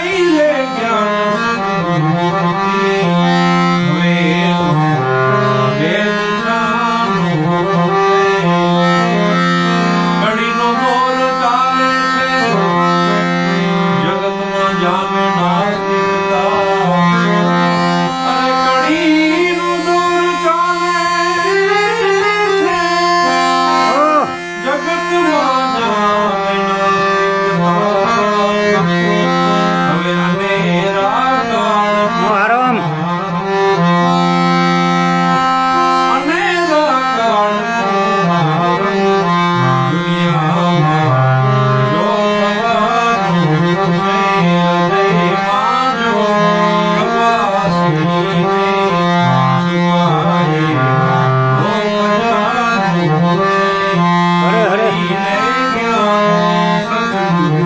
crazy.